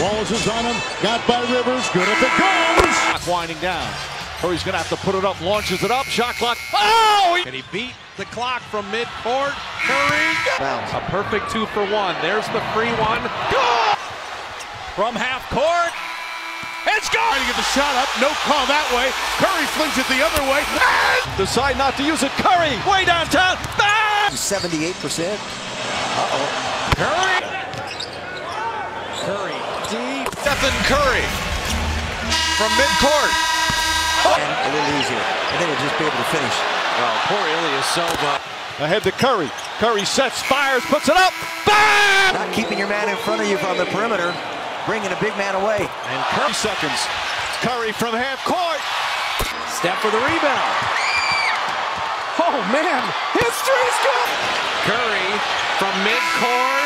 Wallace is on him. Got by Rivers. Good if it goes. Clock winding down. Curry's going to have to put it up, launches it up, shot clock. Oh! And he beat the clock from midcourt. Curry. A perfect two for one. There's the free one. Goal! From half court. It's gone! Trying to get the shot up. No call that way. Curry flings it the other way. Decide not to use it. Curry way downtown. Bang! 78%. Uh-oh. Curry. Curry deep. Stephen Curry from midcourt. And a little easier. And then he'll just be able to finish. Well, poor Ilyasova. Ahead to Curry. Curry sets, fires, puts it up. Bang! Not keeping your man in front of you from the perimeter. Bringing a big man away. And Curry seconds. Curry from half court. Step for the rebound. Oh man, history's good. Curry from midcourt.